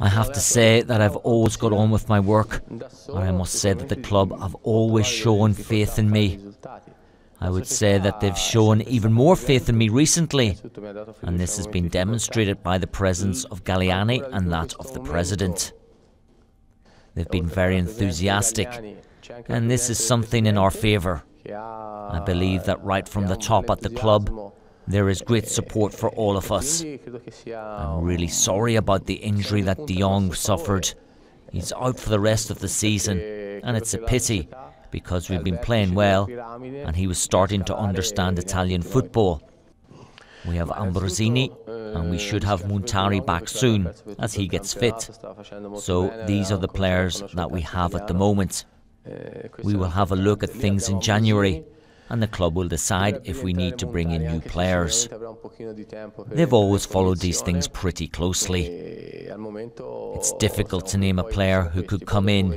I have to say that I've always got on with my work, and I must say that the club have always shown faith in me. I would say that they've shown even more faith in me recently, and this has been demonstrated by the presence of Galliani and that of the President. They've been very enthusiastic, and this is something in our favour. I believe that right from the top at the club, there is great support for all of us. I'm really sorry about the injury that De Jong suffered. He's out for the rest of the season, and it's a pity because we've been playing well and he was starting to understand Italian football. We have Ambrosini and we should have Muntari back soon as he gets fit. So these are the players that we have at the moment. We will have a look at things in January and the club will decide if we need to bring in new players. They've always followed these things pretty closely. It's difficult to name a player who could come in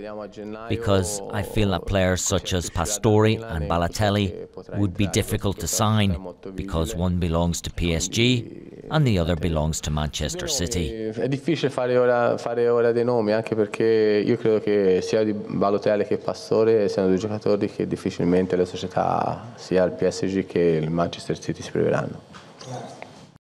because I feel that players such as Pastore and Balotelli would be difficult to sign because one belongs to PSG and the other belongs to Manchester City. È difficile fare ora, fare ora dei nomi anche perché io credo che sia di Balotelli che Pastore siano due giocatori che difficilmente le società sia il PSG che il Manchester City si priveranno.